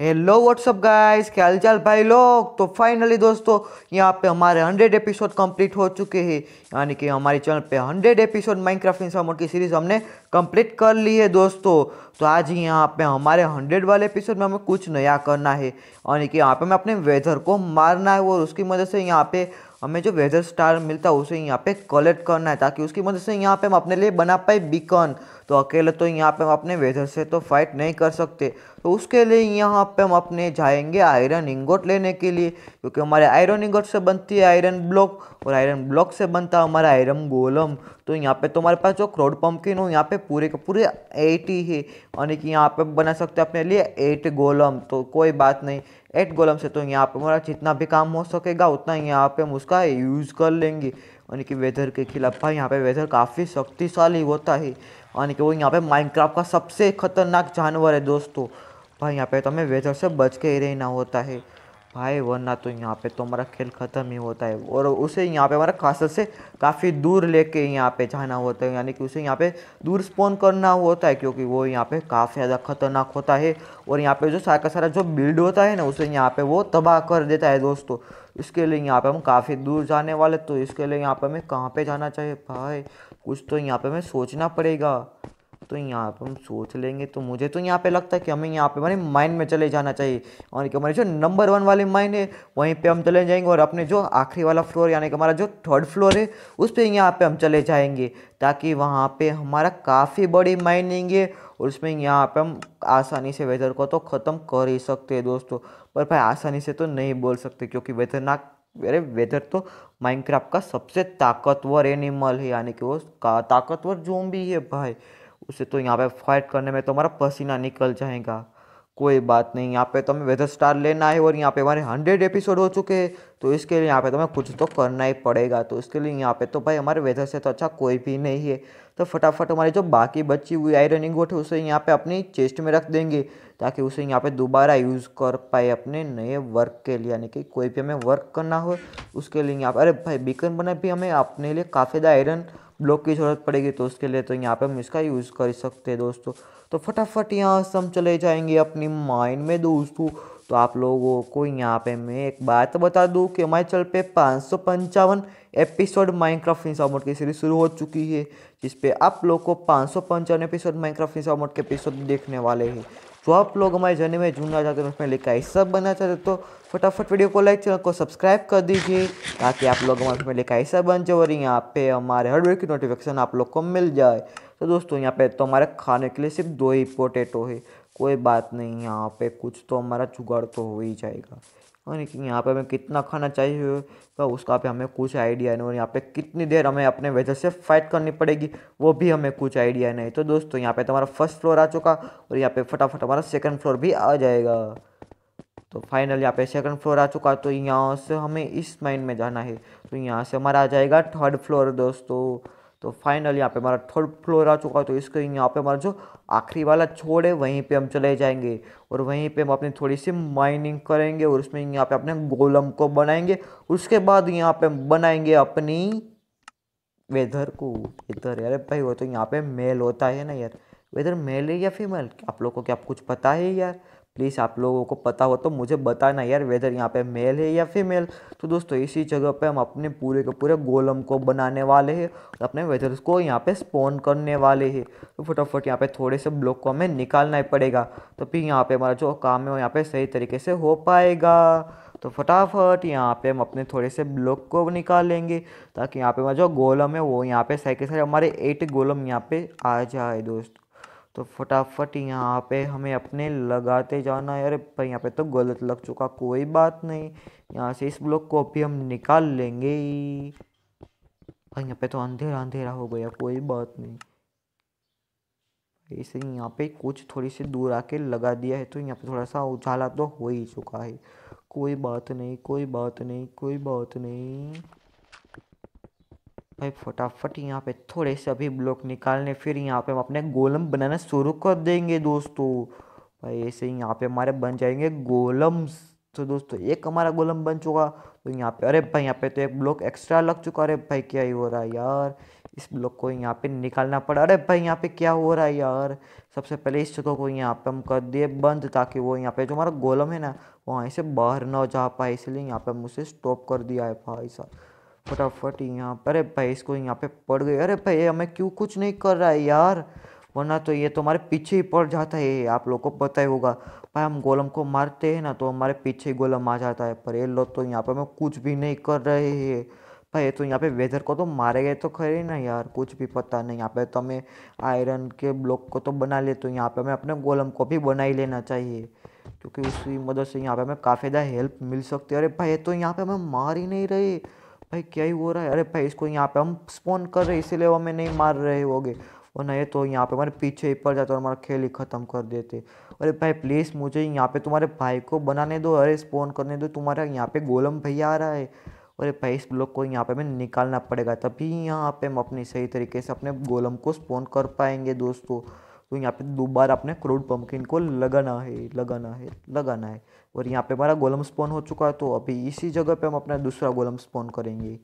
Hello what's up guys क्या हालचाल भाई लोग? तो फाइनली दोस्तों, यहाँ पे हमारे 100 एपिसोड कंप्लीट हो चुके हैं। यानी कि हमारे चैनल पे 100 एपिसोड माइनक्राफ्ट इंस्टामोड की सीरीज़ हमने कंप्लीट कर ली है दोस्तों। तो आज यहाँ पे हमारे 100 वाले एपिसोड में हमें कुछ नया करना है। यानी कि यहाँ पे हमें अपने वेदर को मारना है और उसकी मदद से यहाँ पे हमें जो वेदर स्टार मिलता है, उसे यहाँ पे कलेक्ट करना है ताकि उसकी मदद से यहाँ पे हम अपने लिए बना पाए बिकन तो अकेले तो यहाँ पे हम अपने वेदर से तो फाइट नहीं कर सकते। तो उसके लिए यहाँ पे हम अपने जाएँगे आयरन इंगोट लेने के लिए, क्योंकि हमारे आयरन इंगोट से बनती है आयरन ब्लॉक और आयरन ब्लॉक से बनता है हमारा आयरन गोलम तो यहाँ पे तो हमारे पास जो क्राउड पम्पकिन हो, यहाँ पे पूरे के पूरे एट ही। है यानी कि यहाँ पे बना सकते हैं अपने लिए एट गोलम तो कोई बात नहीं एट गोलम से तो यहाँ पे हमारा जितना भी काम हो सकेगा उतना यहाँ पे हम उसका यूज़ कर लेंगे। यानी कि वेदर के खिलाफ, भाई यहाँ पे वेदर काफ़ी शक्तिशाली होता है। यानी कि वो यहाँ पे माइनक्राफ्ट का सबसे खतरनाक जानवर है दोस्तों। भाई यहाँ पे तो हमें वेदर से बच के ही रहना होता है। भाई वरना तो यहाँ पे तो हमारा खेल ख़त्म ही होता है और उसे यहाँ पे हमारा कासल से काफ़ी दूर लेके यहाँ पे जाना होता है यानी कि उसे यहाँ पे दूर स्पोन करना होता है क्योंकि वो यहाँ पे काफ़ी ज़्यादा खतरनाक होता है और यहाँ पे जो सारा का सारा जो बिल्ड होता है ना उसे यहाँ पे वो तबाह कर देता है दोस्तों इसके लिए यहाँ पे हम काफ़ी दूर जाने वाले तो इसके लिए यहाँ पे हमें कहाँ पर जाना चाहिए भाई कुछ तो यहाँ पर हमें सोचना पड़ेगा तो यहाँ पर हम सोच लेंगे तो मुझे तो यहाँ पे लगता है कि हमें यहाँ पे हमारे माइंड में चले जाना चाहिए। और कि हमारे जो नंबर वन वाले माइंड है, वहीं पे हम चले जाएँगे और अपने जो आखिरी वाला फ्लोर यानी कि हमारा जो थर्ड फ्लोर है, उस पर यहाँ पे हम चले जाएँगे, ताकि वहाँ पे हमारा काफ़ी बड़ी माइनिंग है और उसमें यहाँ पे हम आसानी से वेदर को तो ख़त्म कर ही सकते हैं दोस्तों। पर भाई, आसानी से तो नहीं बोल सकते, क्योंकि वेदरनाक अरे वेदर तो माइनक्राफ्ट का सबसे ताकतवर एनिमल है, यानी कि वो ताकतवर जोम्बी है भाई। उसे तो यहाँ पे फाइट करने में तो हमारा पसीना निकल जाएगा। कोई बात नहीं, यहाँ पे तो हमें वेदर स्टार लेना है और यहाँ पे हमारे हंड्रेड एपिसोड हो चुके हैं। तो इसके लिए यहाँ पे तो हमें कुछ तो करना ही पड़ेगा। तो इसके लिए यहाँ पे तो भाई हमारे वेदर से तो अच्छा कोई भी नहीं है। तो फटाफट हमारी जो बाकी बची हुई आयरन इंगोट है उसे यहाँ पे अपनी चेस्ट में रख देंगे ताकि उसे यहाँ पे दोबारा यूज़ कर पाए अपने नए वर्क के लिए। यानी कि कोई भी हमें वर्क करना हो, उसके लिए यहाँ पे अरे भाई बिकन बना भी हमें अपने लिए काफ़ी ज़्यादा आयरन ब्लॉक की ज़रूरत पड़ेगी तो उसके लिए तो यहाँ पे हम इसका यूज़ कर सकते हैं दोस्तों। तो फटाफट यहाँ से हम चले जाएँगे अपनी माइंड में दोस्तों। तो आप लोगों को यहाँ पे मैं एक बात बता दूँ कि हमारे चल पे पाँच एपिसोड माइनक्राफ्ट इंसामोड की सीरीज़ शुरू हो चुकी है, जिसपे आप लोग को पाँच एपिसोड माइनक्राफ्ट इंसामोड के एपिसोड देखने वाले हैं। जो आप लोग हमारे जर्नी में जुड़ना चाहते हैं उसमें लिखा ऐसा बनना चाहते तो फटाफट वीडियो को लाइक चैनल को सब्सक्राइब कर दीजिए, ताकि आप लोग हमारे उसमें लिखा ऐसा बन जाए और यहाँ पे हमारे हर वीडियो की नोटिफिकेशन आप लोग को मिल जाए। तो दोस्तों, यहाँ पे तो हमारे खाने के लिए सिर्फ़ दो ही पोटेटो है, कोई बात नहीं, यहाँ पे कुछ तो हमारा जुगाड़ तो हो ही जाएगा। और यहाँ पे हमें कितना खाना चाहिए तो उसका भी हमें कुछ आइडिया नहीं। और यहाँ पे कितनी देर हमें अपने वेदर से फाइट करनी पड़ेगी, वो भी हमें कुछ आइडिया नहीं। तो दोस्तों, यहाँ पे तो हमारा फ़र्स्ट फ्लोर आ चुका और यहाँ पे फटाफट हमारा सेकंड फ्लोर भी आ जाएगा। तो फाइनल यहाँ पे सेकंड फ्लोर आ चुका तो यहाँ से हमें इस माइन में जाना है। तो यहाँ से हमारा आ जाएगा थर्ड फ्लोर दोस्तों। तो फाइनल यहाँ पे हमारा थर्ड फ्लोर आ चुका है तो इसके यहाँ पे हमारा जो आखिरी वाला छोड़ है, वहीं पे हम चले जाएँगे। और वहीं पे हम अपनी थोड़ी सी माइनिंग करेंगे और उसमें यहाँ पे अपने गोलम को बनाएँगे। उसके बाद यहाँ पे हम बनाएँगे अपनी वेदर को। इधर यार भाई, वो तो यहाँ पे मेल होता है ना यार। वेदर मेल है या फीमेल आप लोग को क्या कुछ पता है यार? प्लीज़ आप लोगों को पता हो तो मुझे बताना यार वेदर यहाँ पे मेल है या फीमेल तो दोस्तों, इसी जगह पे हम अपने पूरे के पूरे गोलम को बनाने वाले हैं अपने वेदर्स को यहाँ पे स्पॉन करने वाले हैं। तो फटाफट यहाँ पे थोड़े से ब्लॉक को हमें निकालना ही पड़ेगा। तो फिर यहाँ पे हमारा जो काम है वो यहाँ पे सही तरीके से हो पाएगा। तो फटाफट यहाँ पे हम अपने थोड़े से ब्लॉक को निकाल लेंगे ताकि यहाँ पे हमारा जो गोलम है वो यहाँ पे सही के साथ हमारे एट गोलम यहाँ पे आ जाए दोस्तों। तो फटाफट यहाँ पे हमें अपने लगाते जाना है। अरे भाई, यहाँ पे तो गलत लग चुका, कोई बात नहीं। यहाँ से इस ब्लॉक को अभी हम निकाल लेंगे भाई, यहाँ पे तो अंधेरा अंधेरा हो गया, कोई बात नहीं। ऐसे यहाँ पे कुछ थोड़ी सी दूर आके लगा दिया है तो यहाँ पे थोड़ा सा उजाला तो हो ही चुका है। कोई बात नहीं, कोई बात नहीं, कोई बात नहीं। भाई, फटाफट यहाँ पे थोड़े से अभी ब्लॉक निकालने, फिर यहाँ पे हम अपने गोलम बनाना शुरू कर देंगे दोस्तों। भाई, ऐसे ही यहाँ पे हमारे बन जाएँगे गोलम्स तो दोस्तों, एक हमारा गोलम बन चुका। तो यहाँ पे, अरे भाई, यहाँ पे तो एक ब्लॉक एक्स्ट्रा लग चुका। अरे भाई, क्या ही हो रहा है यार? इस ब्लॉक को यहाँ पे निकालना पड़ा। अरे भाई, यहाँ पे क्या हो रहा है यार? सबसे पहले इस जगह को यहाँ पे हम कर दिए बंद, ताकि वो यहाँ पे जो हमारा गोलम है ना, वहाँ से बाहर ना जा पाए। इसलिए यहाँ पे हम उसे स्टॉप कर दिया है भाई साहब। फटाफट यहाँ पर। अरे भाई, इसको यहाँ पे पड़ गए अरे भाई, हमें क्यों कुछ नहीं कर रहा है यार? वरना तो ये तो हमारे पीछे ही पड़ जाता है आप लोग को पता ही होगा। भाई, हम गोलम को मारते हैं ना तो हमारे पीछे ही गोलम आ जाता है। पर ये लोग तो यहाँ पे हमें कुछ भी नहीं कर रहे हैं। भाई तो यहाँ पे वेदर को तो मारे गए तो खरे ना यार, कुछ भी पता नहीं। यहाँ पे तो हमें आयरन के ब्लॉक को तो बना ले तो यहाँ पे हमें अपने गोलम को भी बना ही लेना चाहिए। क्योंकि उसकी मदद से यहाँ पे हमें काफ़ी ज़्यादा हेल्प मिल सकती है। अरे भाई तो यहाँ पे हमें मार ही नहीं रहे। भाई, क्या ही हो रहा है? अरे भाई, इसको यहाँ पे हम स्पोन कर रहे इसीलिए वो हमें नहीं मार रहे होगे। और नहीं तो यहाँ पे हमारे पीछे ही पड़ जाते और हमारा खेल ही ख़त्म कर देते। अरे भाई प्लीज़ मुझे यहाँ पे तुम्हारे भाई को बनाने दो, अरे स्पोन करने दो। तुम्हारा यहाँ पे गोलम भैया आ रहा है। अरे भाई, इस ब्लॉक को यहाँ पे हमें निकालना पड़ेगा, तभी यहाँ पे हम अपनी सही तरीके से अपने गोलम को स्पोन कर पाएँगे दोस्तों। तो यहाँ पे दो बार अपने क्रूड पम्पकिन को लगाना है लगाना है लगाना है। और यहाँ पे हमारा गोलम स्पॉन हो चुका है तो अभी इसी जगह पे हम अपना दूसरा गोलम स्पॉन करेंगे।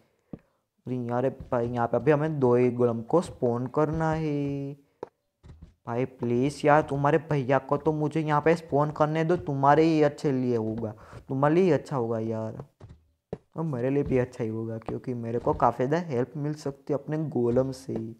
यहाँ भाई, यहाँ पे अभी हमें दो ही गोलम को स्पॉन करना है। भाई प्लीज़ यार, तुम्हारे भैया को तो मुझे यहाँ पे स्पॉन करने दो, तुम्हारे ही अच्छे लिए होगा। तुम्हारे लिए अच्छा होगा यार। और मेरे लिए भी अच्छा ही होगा, क्योंकि मेरे को काफ़ी ज़्यादा हेल्प मिल सकती है अपने गोलम से। ही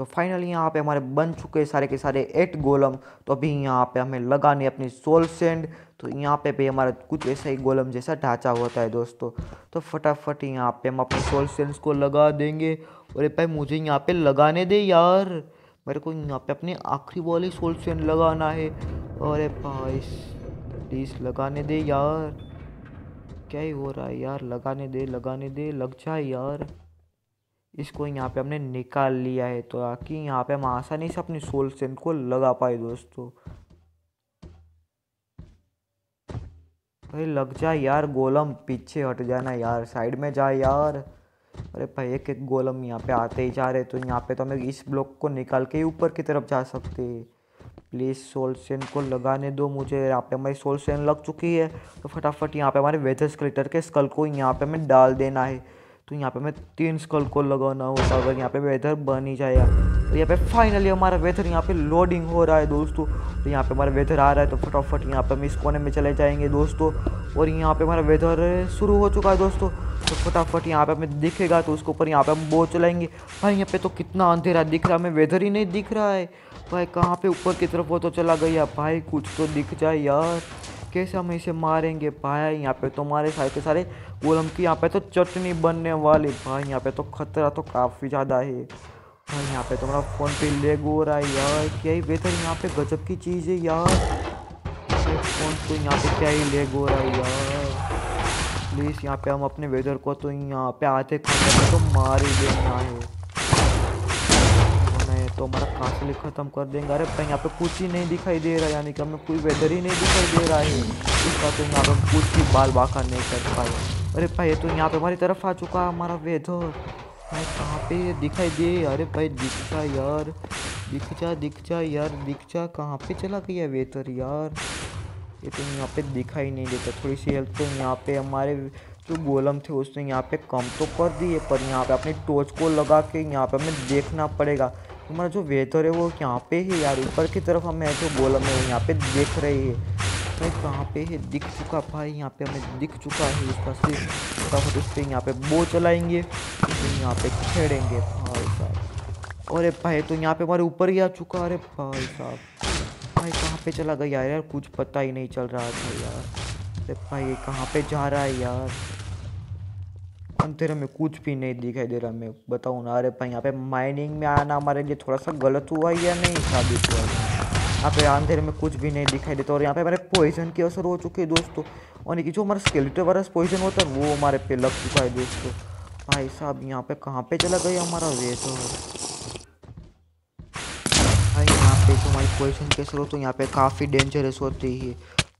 तो फाइनली यहाँ पे हमारे बन चुके सारे के सारे एट गोलम तो अभी यहाँ पे हमें लगाने अपनी सोल सेंड तो यहाँ पे भी हमारा कुछ ऐसा ही गोलम जैसा ढांचा होता है दोस्तों। तो फटाफट यहाँ पे हम अपने सोल सेंस को लगा देंगे। और भाई मुझे यहाँ पे लगाने दे यार। मेरे को यहाँ पे अपनी आखिरी वाली सोल सेंड लगाना है। अरे भाई प्लीज़ लगाने दे यार। क्या ही हो रहा है यार? लगाने दे लगाने दे, लग जाए यार। इसको यहाँ पे हमने निकाल लिया है तो ताकि यहाँ पे हम आसानी से अपनी सोल सेंट को लगा पाए दोस्तों। भाई लग जा यार, गोलम पीछे हट जाना यार, साइड में जा यार। अरे भाई, एक एक गोलम यहाँ पे आते ही जा रहे तो यहाँ पे तो हमें इस ब्लॉक को निकाल के ऊपर की तरफ़ जा सकते प्लीज़ सोल सेन को लगाने दो मुझे, यहाँ पे हमारी सोल सेन लग चुकी है। तो फटाफट यहाँ पे हमारे वेदर स्कलेटर के स्कल को यहाँ पे हमें डाल देना है। तो यहाँ पे हमें तीन स्कल को लगाना होगा अगर यहाँ पे वेदर बन ही जाएगा तो यहाँ पे फाइनली हमारा वेदर यहाँ पे लोडिंग हो रहा है दोस्तों तो यहाँ पे हमारा वेदर आ रहा है तो फटाफट यहाँ पे हम इस कोने में चले जाएँगे दोस्तों और यहाँ पे हमारा वेदर शुरू हो चुका है दोस्तों तो फटाफट यहाँ पे हमें दिखेगा तो उसके ऊपर यहाँ पे हम बोझ चलाएँगे भाई यहाँ पे तो कितना अंधेरा दिख रहा है हमें वेदर ही नहीं दिख रहा है भाई कहाँ पे ऊपर की तरफ़ वो तो चला गया भाई कुछ तो दिख जाए यार कैसे हम इसे मारेंगे भाई? यहाँ पे तो हमारे सारे के सारे गोलम की यहाँ पे तो चटनी बनने वाली। भाई, यहाँ पे तो खतरा तो काफ़ी ज़्यादा है। भाई, यहाँ पे तो हमारा फ़ोन पे लेग हो रहा है यार। क्या ही बेहतर यहाँ पे गजब की चीज़ है यार। फ़ोन तो यहाँ पे क्या ही लेग हो रहा है यार। प्लीज़ यहाँ पे हम अपने वेदर को तो यहाँ पे आते तो मार ही देना है। तो हमारा कांसली ख़त्म कर देंगे। अरे भाई, यहाँ पे कुछ ही नहीं दिखाई दे रहा है यानी कि हमें कोई वेदर ही नहीं दिखाई दे रहा है। इसका तो यहाँ पे कुछ भी बाल बाका नहीं कर पाए। अरे भाई तो यहाँ पे हमारी तरफ़ आ चुका है, हमारा वेदर भाई, कहाँ पे दिखाई दे? अरे भाई, दिख जा यार, दिख जा दिख जा यार, दिख जा। कहाँ पे चला गया वेदर यार? ये तो यहाँ पे दिखाई नहीं देता। थोड़ी सी हेल्प तो यहाँ पे हमारे जो गोलम थे, उसने यहाँ पे कम तो कर दिए, पर यहाँ पे अपनी टोच को लगा के यहाँ पे हमें देखना पड़ेगा। हमारा जो वेदर है वो यहाँ पे ही यार, ऊपर की तरफ़ हमें जो है वो यहाँ पे देख रही है। भाई कहाँ पे है? दिख चुका भाई, यहाँ पे हमें दिख चुका है इसका सिर्फ़ उस पर यहाँ पे बो चलाएँगे तो यहाँ पे खेड़ेंगे भाई साहब। अरे भाई तो यहाँ पे हमारे ऊपर ही आ चुका। अरे भाई साहब। भाई कहाँ पे चला गया यार? कुछ पता ही नहीं चल रहा था यार। अरे भाई, कहाँ पे जा रहा है यार? अंधेरे में कुछ भी नहीं दिखाई दे रहा, मैं बताऊँ ना। अरे भाई, यहाँ पे माइनिंग में आना हमारे लिए थोड़ा सा गलत हुआ या नहीं? साबित हुआ। यहाँ पे अंधेरे में कुछ भी नहीं दिखाई देता और यहाँ पे हमारे पॉइजन की असर हो चुकी है दोस्तों। और कि जो हमारा स्केलेटर वाला पॉइजन होता है, वो हमारे पे लग चुका है दोस्तों। भाई साहब, यहाँ पे कहाँ पे चला गया हमारा वे तो भाई, यहाँ पे जो हमारी पॉइजन की असर हो तो यहाँ पे काफ़ी डेंजरस होती है।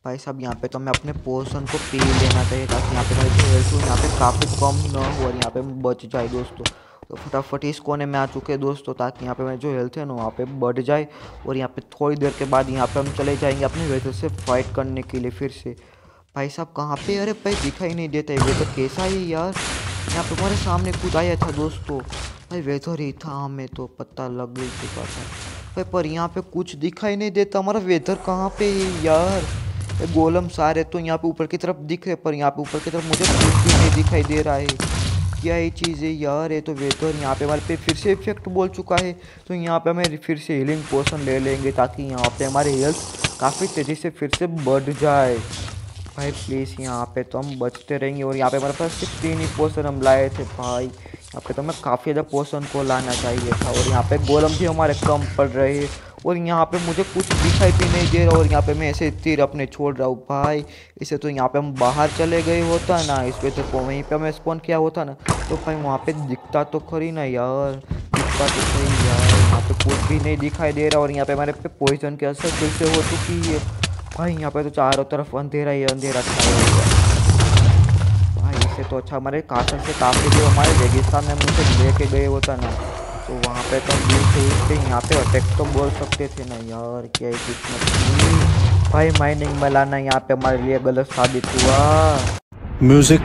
भाई साहब, यहाँ पे तो हमें अपने पोर्सन को पी लेना चाहिए ताकि यहाँ पे हमारी जो यहाँ पे काफ़ी कम ना हो और यहाँ पे बच जाए दोस्तों। तो फटाफट इस कोने में आ चुके हैं दोस्तों ताकि यहाँ पे मेरी जो हेल्थ है ना, वहाँ पे बढ़ जाए और यहाँ पे थोड़ी देर के बाद यहाँ पे हम चले जाएँगे अपने वेदर से फाइट करने के लिए फिर से। भाई साहब, कहाँ पे? अरे भाई, दिखाई नहीं देता है वेदर कैसा है यार? यहाँ पे हमारे सामने कुछ आया था दोस्तों। भाई वेदर ही था, हमें तो पता लग गई चुका था भाई, पर यहाँ पे कुछ दिखाई नहीं देता, हमारा वेदर कहाँ पे है यार? गोलम सारे तो यहाँ पे ऊपर की तरफ़ दिख रहे पर यहाँ पे ऊपर की तरफ़ मुझे कुछ नहीं दिखाई दे रहा है। क्या ये चीज़ है? यार, ये तो वेदर यहाँ पे हमारे पे फिर से इफ़ेक्ट बोल चुका है। तो यहाँ पे हमें फिर से हीलिंग पोशन ले लेंगे, ताकि यहाँ पे हमारे हेल्थ काफ़ी तेज़ी से फिर से बढ़ जाए। भाई प्लीज़ यहाँ पे तो हम बचते रहेंगे, और यहाँ पे हमारे पास सिर्फ़ तीन ही पोशन हम लाए थे, भाई। यहाँ पे तो हमें काफ़ी ज़्यादा पोशन को लाना चाहिए था, और यहाँ पे गोलम भी हमारे कम पड़ रहे हैं। और यहाँ पे मुझे कुछ दिखाई भी नहीं दे रहा और यहाँ पे मैं ऐसे तीर अपने छोड़ रहा हूँ। भाई, इसे तो यहाँ पे हम बाहर चले गए होता ना, इस पर तो वहीं पे हमें स्पॉन किया होता ना। तो भाई, वहाँ पे दिखता तो खरी ना यार। दिखता तो सही यार। यहाँ पे कुछ भी नहीं दिखाई दे रहा और यहाँ पे हमारे पे पॉइजन की असर फिर से हो चुकी है। भाई, यहाँ पे तो चारों तरफ़ अंधेरा ही अंधेरा भाई इससे तो अच्छा हमारे कासन से काफ़ी जो हमारे रेगिस्तान में मुझे लेके गए होता ना। तो वहाँ पे तो हम थे यहाँ पे अटैक तो बोल सकते थे ना यार, क्या किस्मत भाई माइनिंग लाना यहाँ पे हमारे लिए गलत साबित हुआ। म्यूज़िक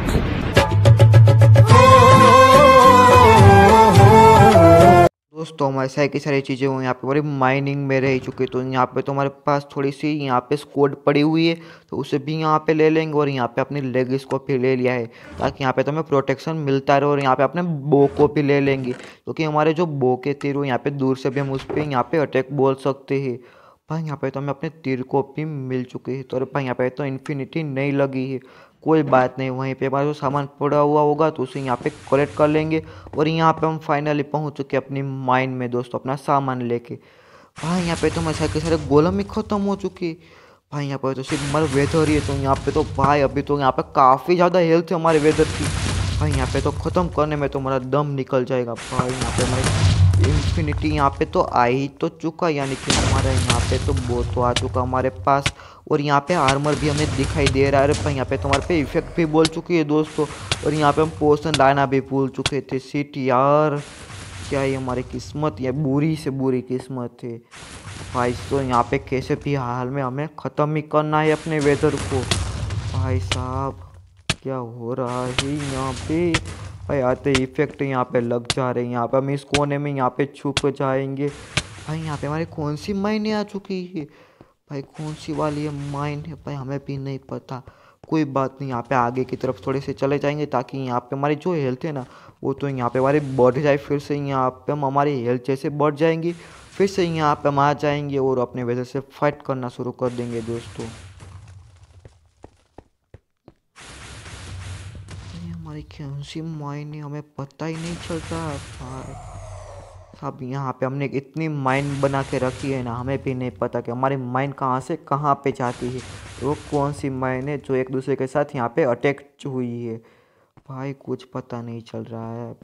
दोस्तों हमारे सारे की सारी चीज़ें हुई यहाँ पे हमारी माइनिंग में रह चुकी तो यहाँ पे तो हमारे पास थोड़ी सी यहाँ पे स्कोड पड़ी हुई है तो उसे भी यहाँ पे ले लेंगे और यहाँ पे अपनी लेग को भी ले लिया है ताकि यहाँ पे तो हमें प्रोटेक्शन मिलता रहे और यहाँ पे अपने बो को भी ले लेंगे क्योंकि तो हमारे जो बो के तीर यहाँ पे दूर से भी हम उस पर यहाँ पे अटैक बोल सकते हैं भाई यहाँ पे तो हमें अपने तीर को भी मिल चुके हैं तो अरे भाई यहाँ पे तो इन्फिनिटी नहीं लगी है कोई बात नहीं, वहीं पे हमारा जो सामान पड़ा हुआ होगा तो उसे यहाँ पे कलेक्ट कर लेंगे और यहाँ पे हम फाइनली पहुँच चुके अपनी माइन में दोस्तों, अपना सामान लेके। भाई, यहाँ पे तो हमारे सारे के सारे गोलम ही ख़त्म हो चुकी। भाई, यहाँ पे तो सिर्फ़ हमारा वेदर ही है तो यहाँ पे तो भाई, अभी तो यहाँ पे काफ़ी ज़्यादा हेल्थ है हमारे वेदर की। भाई, यहाँ पे तो ख़त्म करने में तो हमारा दम निकल जाएगा। भाई, यहाँ पे हमारे इन्फिनिटी यहाँ पे तो आ ही तो चुका, यानी कि हमारा यहाँ पे तो वो तो आ चुका हमारे पास। और यहाँ पे आर्मर भी हमें दिखाई दे रहा है। अरे यहाँ पे तुम्हारे पे इफ़ेक्ट भी बोल चुकी है दोस्तों। और यहाँ पे हम पोर्सन लाना भी भूल चुके थे। सीट यार, क्या ये हमारी किस्मत? या बुरी से बुरी किस्मत है। भाई तो यहाँ पे कैसे भी हाल में हमें ख़त्म ही करना है अपने वेदर को। भाई साहब, क्या हो रहा है यहाँ पे? भाई, आते इफ़ेक्ट यहाँ पे लग जा रहे हैं। यहाँ पे हम इस कोने में यहाँ पे छुप जाएँगे। भाई, यहाँ पे हमारी कौन सी मायने आ चुकी है? भाई, कौन सी वाली है माइन है? भाई, हमें भी नहीं पता। कोई बात नहीं, यहाँ पे आगे की तरफ़ थोड़े से चले जाएँगे ताकि यहाँ पे हमारी जो हेल्थ है ना, वो तो यहाँ पे हमारी बढ़ जाए। फिर से यहाँ पे हम हमारी हेल्थ जैसे बढ़ जाएँगी, फिर से यहाँ पे हम आ जाएँगे और अपने वजह से फाइट करना शुरू कर देंगे दोस्तों। हमारी कौन सी माइन हमें पता ही नहीं चलता। भाई, अब यहाँ पे हमने इतनी माइन बना के रखी है ना, हमें भी नहीं पता कि हमारी माइन कहाँ से कहाँ पे जाती है। वो कौन सी माइन है जो एक दूसरे के साथ यहाँ पे अटैक हुई है? भाई, कुछ पता नहीं चल रहा है।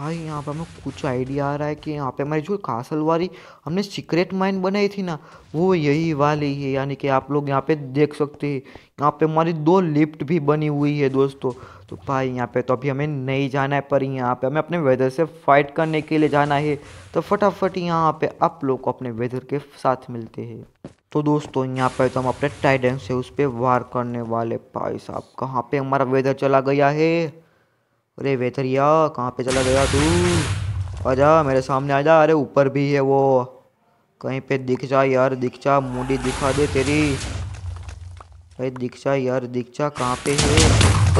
भाई, यहाँ पे हमें कुछ आइडिया आ रहा है कि यहाँ पे हमारी जो कासल वाली हमने सीक्रेट माइन बनाई थी ना, वो यही वाली है। यानी कि आप लोग यहाँ पे देख सकते हैं, यहाँ पे हमारी दो लिफ्ट भी बनी हुई है दोस्तों। तो भाई, यहाँ पे तो अभी हमें नहीं जाना है, पर यहाँ पे हमें अपने वेदर से फाइट करने के लिए जाना है। तो फटाफट यहाँ पे आप लोग को अपने वेदर के साथ मिलते हैं। तो दोस्तों, यहाँ पे तो हम अपने टाइडन से उस पर वार करने वाले। भाई साहब, कहाँ पे हमारा वेदर चला गया है? अरे वेथरिया कहाँ पे चला गया तू? आजा, मेरे सामने आजा। अरे ऊपर भी है वो। कहीं पे दिख जा यार दिख जा मुंडी दिखा दे तेरी। भाई दिख जा यार दिख जा कहाँ पे है?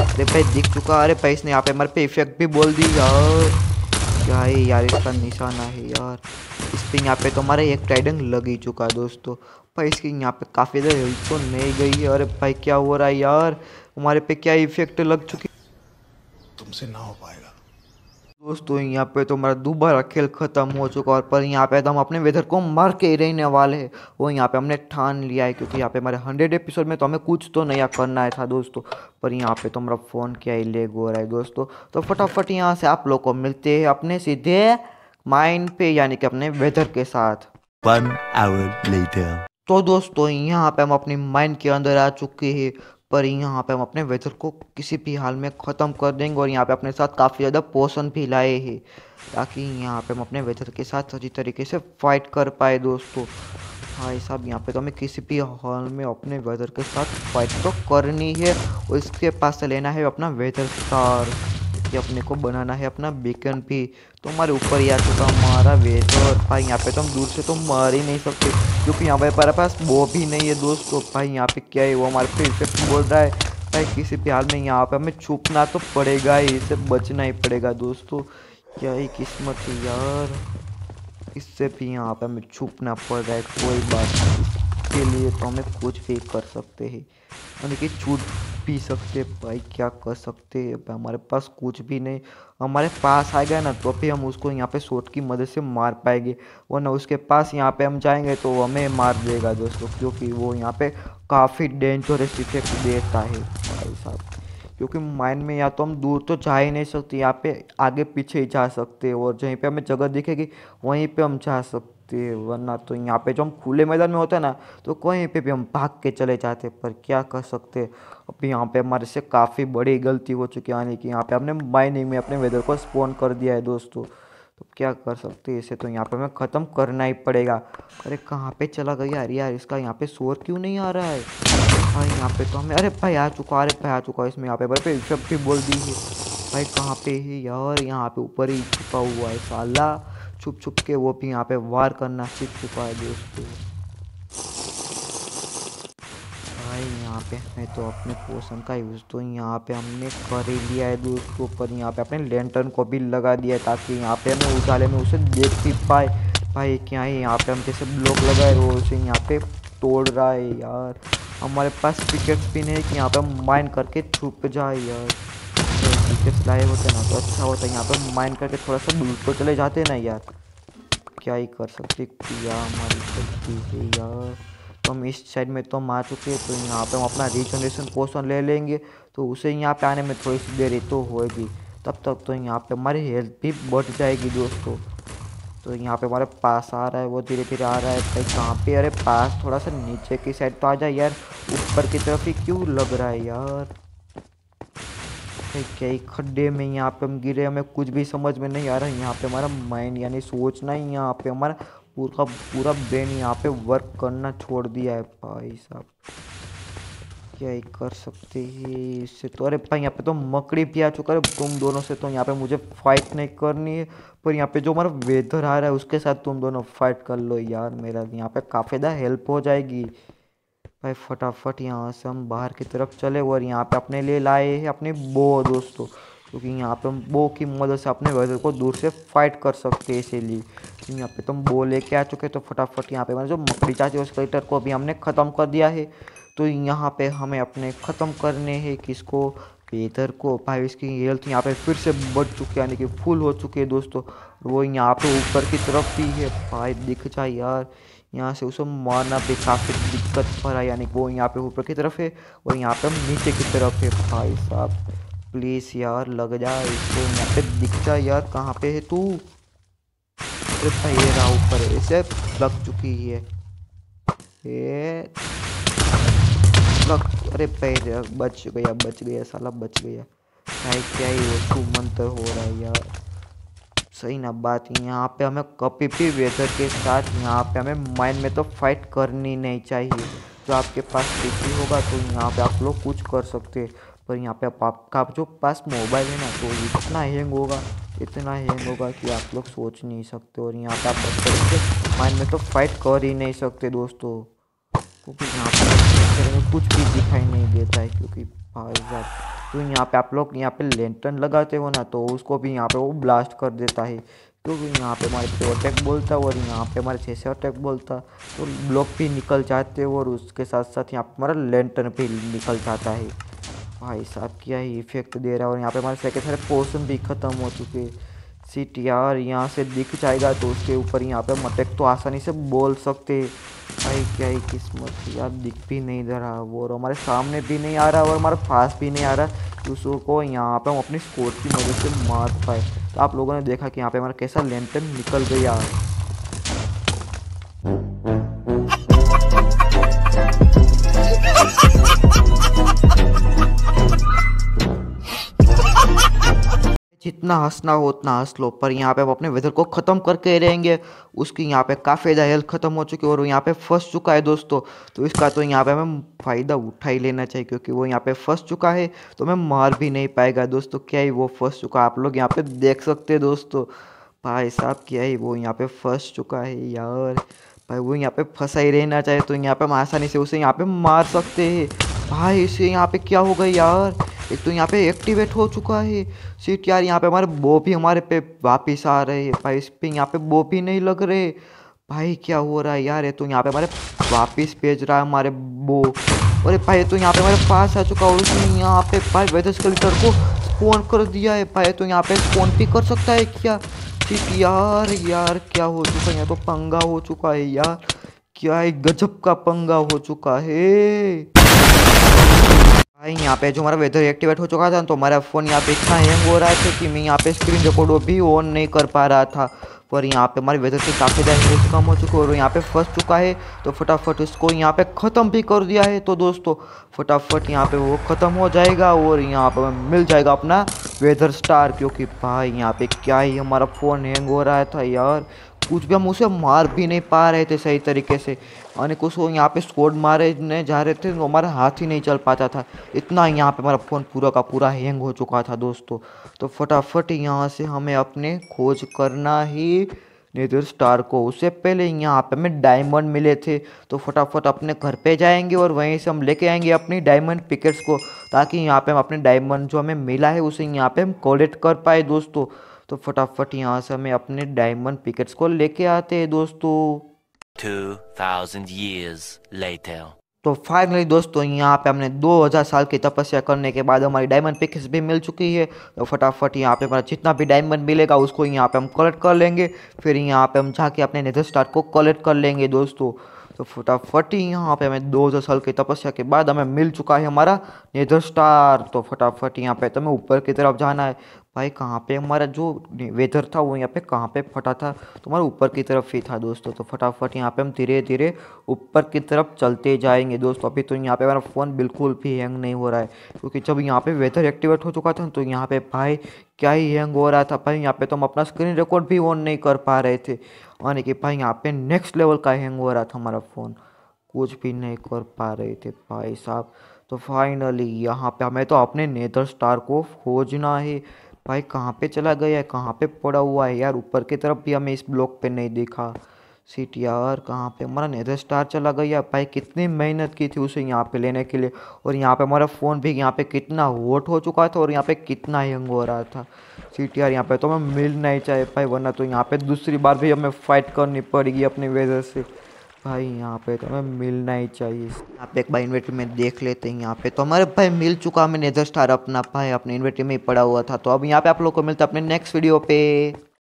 अरे भाई दिख चुका। अरे भाई इसने यहाँ पे हमारे पे इफ़ेक्ट भी बोल दी यार क्या है यार इसका निशाना है यार। इस पे यहाँ पे तो हमारे एक ट्राइडंग लग ही चुका है दोस्तों। भाई इसकी यहाँ पे काफ़ी ज़्यादा हेल्थ तो नहीं गई है। अरे भाई क्या हो रहा है यार? हमारे पे क्या इफ़ेक्ट लग चुकी तुमसे ना हो पाएगा। दोस्तों यहाँ पे तो हमारा दोबारा खेल ख़त्म हो चुका और पर यहाँ पे तो हम अपने वेदर को मार के ही रहने वाले हैं। वो यहाँ पे हमने ठान लिया है क्योंकि यहाँ पे हमारे हंड्रेड एपिसोड में तो हमें कुछ तो नया करना है था दोस्तों पर यहाँ पे तो हमारा फ़ोन क्या ही लेग हो रहा है दोस्तों। तो फटाफट यहाँ से आप लोग को मिलते हैं अपने सीधे माइंड पे यानी कि अपने वेदर के साथ। तो दोस्तों यहाँ पे हम अपनी माइंड के अंदर आ चुके हैं। पर यहाँ पे हम अपने वेदर को किसी भी हाल में ख़त्म कर देंगे और यहाँ पे अपने साथ काफ़ी ज़्यादा पोषण भी लाए हैं, ताकि यहाँ पे हम अपने वेदर के साथ सही तरीके से फाइट कर पाए दोस्तों। भाई साहब, यहाँ पे तो हमें किसी भी हाल में अपने वेदर के साथ फाइट तो करनी है, और इसके पास से लेना है अपना वेदर स्टार कि अपने को बनाना है अपना बेकन भी। तो हमारे ऊपर ही आ चुका हमारा वेदर भाई यहाँ पे तो हम दूर से तो मार ही नहीं सकते। क्योंकि यहाँ पे हमारे पास वो भी नहीं है दोस्तों। भाई यहाँ पे क्या है, वो हमारे पे इफ़ेक्ट बोल रहा है। भाई किसी भी हाल में यहाँ पे हमें छुपना तो पड़ेगा ही, इससे बचना ही पड़ेगा दोस्तों। क्या ही किस्मत है यार। इससे भी यहाँ पे हमें छुपना पड़ रहा है, कोई बात नहीं। इसके लिए तो हमें कुछ भी कर सकते हैं। यानी कि छूट भी सकते भाई क्या कर सकते हैं? हमारे पास कुछ भी नहीं। हमारे पास आ गया ना तो फिर हम उसको यहाँ पे शॉट की मदद से मार पाएँगे। वरना उसके पास यहाँ पे हम जाएँगे तो हमें मार देगा दोस्तों, क्योंकि वो यहाँ पे काफ़ी डेंजरस इफ़ेक्ट देता है भाई साहब। क्योंकि माइंड में या तो हम दूर तो जा ही नहीं सकते, यहाँ पे आगे पीछे ही जा सकते और जहीं पे हमें जगह दिखेगी, वहीं पे हम जा सकते हैं, वरना तो यहाँ पे जो हम खुले मैदान में होते हैं ना तो कहीं पे भी हम भाग के चले जाते पर क्या कर सकते अभी यहाँ पे हमारे से काफ़ी बड़ी गलती हो चुकी है, यानी कि यहाँ पे हमने माइनिंग में अपने वेदर को स्पोन कर दिया है दोस्तों। तो क्या कर सकते इसे तो यहाँ पे हमें ख़त्म करना ही पड़ेगा। अरे कहाँ पे चला गया? अरे यार, इसका यहाँ पे शोर क्यों नहीं आ रहा है? भाई यहाँ पे तो हमें, अरे भाई आ चुका, अरे भाई आ चुका, इसमें यहाँ पे बड़े पे भी बोल दी है भाई कहाँ पे है यार? यहाँ पे ऊपर ही छुपा हुआ है, साला। छुप छुप के वो भी यहाँ पे वार करना सीख चुका है दोस्तों भाई यहाँ पे हमें तो अपने पोषण का यूज़ तो यहाँ पे हमने कर ही लिया है दोस्तों पर यहाँ पे अपने लेंटर्न को भी लगा दिया है ताकि यहाँ पे हमें उजाले में उसे देख भी पाए। भाई क्या है यहाँ पे हम जैसे ब्लॉक लगाए वो उसे यहाँ पे तोड़ रहा है यार। हमारे पास पिकेट्स भी नहीं है कि यहाँ पे हम माइन करके छुप जाए यार। पिकेट्स लाए होते ना तो अच्छा होता। है यहाँ पे माइन करके थोड़ा सा दूर तो चले जाते ना यार। क्या ही कर सकते यार हमारी शक्ति है यार। तो हम इस साइड में तो हम आ चुके हैं तो यहाँ पे हम अपना रिजनरेशन पोर्सन ले लेंगे। तो उसे यहाँ पे आने में थोड़ी सी देरी तो होगी। तब तक तो यहाँ पे हमारी हेल्थ भी बढ़ जाएगी दोस्तों। तो यहाँ पे हमारे पास आ रहा है, वो धीरे धीरे आ रहा है। भाई कहाँ पे? अरे पास थोड़ा सा नीचे की साइड तो आ जाए यार। ऊपर की तरफ़ ही क्यों लग रहा है यार? क्या ही खड्डे में, यहाँ पे हम गिरे, हमें कुछ भी समझ में नहीं आ रहा। यहाँ पे हमारा माइंड यानी सोचना ही यहाँ पे हमारा पूरा पूरा ब्रेन यहाँ पे वर्क करना छोड़ दिया है भाई साहब। क्या ही कर सकते हैं इससे तो? अरे भाई, यहाँ पे तो मकड़ी भी आ चुका है। तुम दोनों से तो यहाँ पे मुझे फाइट नहीं करनी है। पर यहाँ पे जो हमारा वेदर आ रहा है, उसके साथ तुम दोनों फाइट कर लो यार मेरा। यहाँ पे काफ़ी ज़्यादा हेल्प हो जाएगी। भाई फटाफट यहाँ से हम बाहर की तरफ़ चले और यहाँ पे अपने लिए लाए हैं अपने बो दोस्तों, क्योंकि यहाँ पे हम बो की मदद से अपने वेदर को दूर से फाइट कर सकते हैं इसीलिए। तो यहाँ पे तुम बो लेके आ चुके तो फटाफट यहाँ पे मैंने जो मकड़ी चाची उस कलेक्टर को अभी हमने ख़त्म कर दिया है। तो यहाँ पे हमें अपने ख़त्म करने हैं किसको वेदर को भाई इसकी हेल्थ यहाँ पे फिर से बढ़ चुकी है, यानी कि फुल हो चुकी है दोस्तों। वो यहाँ पे ऊपर की तरफ़ भी है, भाई दिख जाए यार। यहाँ से उसे मारना भी काफ़ी दिक्कत भरा यानी वो यहाँ पे ऊपर की तरफ़ है और यहाँ पे नीचे की तरफ़ है। भाई साहब प्लीज़ यार, लग जा इसको यहाँ पे दिख जा यार, कहाँ पे है तू? अरे भाई, ये रहा ऊपर है इसे लग चुकी है। ये लग, अरे पैर बच गया बच गया साला, बच गया। भाई, क्या ही वो मंत्र हो रहा है यार। सही ना बात, यहाँ पे हमें कभी भी वेदर के साथ यहाँ पे हमें माइंड में तो फाइट करनी नहीं चाहिए। जो आपके पास पीसी होगा तो यहाँ पे आप लोग कुछ कर सकते हैं। पर यहाँ पे आपका जो पास मोबाइल है ना तो इतना हैंग होगा, इतना हैंग होगा कि आप लोग सोच नहीं सकते और यहाँ पे आप माइंड में तो फाइट कर ही नहीं सकते दोस्तों। क्योंकि यहाँ पर कुछ भी दिखाई नहीं देता है, क्योंकि भाई तो यहाँ पे आप लोग यहाँ पे लेंटन लगाते हो ना तो उसको भी यहाँ पे वो ब्लास्ट कर देता है। क्योंकि यहाँ पे हमारे अटैक बोलता है और यहाँ पे हमारे छः से अटैक बोलता। तो ब्लॉक भी निकल जाते हो और उसके साथ साथ यहाँ पे हमारा लेंटन भी निकल जाता है। भाई साहब, क्या ही इफ़ेक्ट दे रहा है और यहाँ पे हमारे सेकेंड सारे पोर्सन भी ख़त्म हो चुके हैं। सीट आर यहाँ से दिख जाएगा तो उसके ऊपर यहाँ पे मटक तो आसानी से बोल सकते। भाई क्या ही किस्मत यार, दिख भी नहीं दे रहा वो और हमारे सामने भी नहीं आ रहा और हमारे पास भी नहीं आ रहा। तो को यहाँ पे हम अपनी स्कोर की मदद से मार पाए। तो आप लोगों ने देखा कि यहाँ पे हमारा कैसा लेंटन निकल गया। जितना हंसना हो उतना हंस लो पर यहाँ पे हम अपने वेदर को ख़त्म करके रहेंगे उसकी यहाँ पे काफ़ी ज़्यादा हेल्थ ख़त्म हो चुकी है और वो यहाँ पे फंस चुका है दोस्तों तो इसका तो यहाँ पे हमें फ़ायदा उठा ही लेना चाहिए क्योंकि वो यहाँ पे फंस चुका है तो हमें मार भी नहीं पाएगा दोस्तों क्या ही वो फंस चुका आप लोग यहाँ पे देख सकते हैं दोस्तों भाई साहब क्या ही वो यहाँ पे फंस चुका है यार भाई वो यहाँ पे फंसा ही रहना चाहिए तो यहाँ पे हम आसानी से उसे यहाँ पे मार सकते हैं भाई इसे यहाँ पे क्या होगा यार एक तो यहाँ पे एक्टिवेट हो चुका है। सीट यार, यहाँ पे हमारे बो भी हमारे पे वापिस आ रहे हैं। भाई, इस पे यहाँ पे बो भी नहीं लग रहे। भाई, क्या हो रहा है यार? ये तो यहाँ पे हमारे वापिस भेज रहा है हमारे बो अरे भाई तो यहाँ पे हमारे पास आ चुका और उसने यहाँ पे भाई वेदर स्केलेटर को स्पोन कर दिया है। भाई तो यहाँ पे स्पोन भी कर सकता है क्या? ठीक यार यार, क्या हो चुका है? यहाँ तो पंगा हो चुका है यार। क्या गजब का पंगा हो चुका है। भाई, यहाँ पे जो हमारा वेदर एक्टिवेट हो चुका था तो हमारा फ़ोन यहाँ पे इतना हैंग हो रहा था कि मैं यहाँ पे स्क्रीन रिकॉर्ड भी ऑन नहीं कर पा रहा था। पर यहाँ पे हमारे वेदर से काफ़ी ज़्यादा कम हो चुका और यहाँ पे फंस चुका है। तो फटाफट उसको यहाँ पे ख़त्म भी कर दिया है। तो दोस्तों, फटाफट यहाँ पे वो ख़त्म हो जाएगा और यहाँ पे मिल जाएगा अपना वेदर स्टार क्योंकि भाई, यहाँ पे क्या ही हमारा फ़ोन हैंग हो रहा था यार। कुछ भी हम उसे मार भी नहीं पा रहे थे सही तरीके से। और कुछ वो यहाँ पे स्कोड मारे जा रहे थे तो हमारा हाथ ही नहीं चल पाता था। इतना यहाँ पे हमारा फ़ोन पूरा का पूरा हैंग हो चुका था दोस्तों। तो फटाफट यहाँ से हमें अपने खोज करना ही नेदर स्टार को। उससे पहले यहाँ पे हमें डायमंड मिले थे तो फटाफट अपने घर पे जाएँगे और वहीं से हम लेके आएँगे अपनी डायमंड पिकेट्स को, ताकि यहाँ पे हम अपने डायमंड जो हमें मिला है, उसे यहाँ पे हम कलेक्ट कर पाए दोस्तों। तो फटाफट यहाँ से हमें अपने डायमंड पिकेट्स को लेके आते हैं दोस्तों। 2000 years later. तो फाइनली दोस्तों, यहाँ पे हमने 2000 साल की तपस्या करने के बाद हमारी डायमंड पिक्स भी मिल चुकी है। तो फटाफट यहाँ पे हमारा जितना भी डायमंड मिलेगा, उसको यहाँ पे हम कलेक्ट कर लेंगे। फिर यहाँ पे हम जाके अपने नेदर स्टार को कलेक्ट कर लेंगे दोस्तों। तो फटाफट ही यहाँ पे हमें 2000 साल की तपस्या के बाद हमें मिल चुका है हमारा नेदर स्टार तो फटाफट यहाँ पे तो हमें ऊपर की तरफ़ जाना है। भाई कहाँ पे हमारा जो वेदर था वो यहाँ पे कहाँ पे फटा था? तो हमारा ऊपर की तरफ़ ही था दोस्तों तो फटाफट यहाँ पे हम धीरे धीरे ऊपर की तरफ़ चलते जाएँगे दोस्तों। अभी तो यहाँ पे हमारा फ़ोन बिल्कुल भी हैंग नहीं हो रहा है, क्योंकि जब यहाँ पे वेदर एक्टिवेट हो चुका था तो यहाँ पे भाई क्या ही हैंग हो रहा था भाई। यहाँ पे तो हम अपना स्क्रीन रिकॉर्ड भी ऑन नहीं कर पा रहे थे। यानी कि भाई यहाँ पे नेक्स्ट लेवल का हैंग हो रहा था हमारा फ़ोन कुछ भी नहीं कर पा रहे थे भाई साहब। तो फाइनली यहाँ पे हमें तो अपने नेदर स्टार को खोजना है। भाई कहाँ पे चला गया है? कहाँ पे पड़ा हुआ है यार? ऊपर की तरफ़ भी हमें इस ब्लॉक पे नहीं देखा। सीट यार, कहाँ पे? हमारा नेदर स्टार चला गया। भाई कितनी मेहनत की थी उसे यहाँ पे लेने के लिए। और यहाँ पे हमारा फ़ोन भी यहाँ पे कितना वोट हो चुका था और यहाँ पे कितना यंग हो रहा था। सीट यार, यहाँ पे तो हमें मिल नहीं चाहिए भाई, वरना तो यहाँ पे दूसरी बार भी हमें फाइट करनी पड़ेगी अपनी वजह से। भाई, यहाँ पे तो हमें मिलना ही चाहिए। यहाँ पे एक भाई इन्वेटरी में देख लेते हैं यहाँ पे। तो हमारे भाई मिल चुका हमें नेदर स्टार अपना, भाई अपने इन्वेटरी में ही पड़ा हुआ था। तो अब यहाँ पे आप लोग को मिलता है अपने नेक्स्ट वीडियो पे।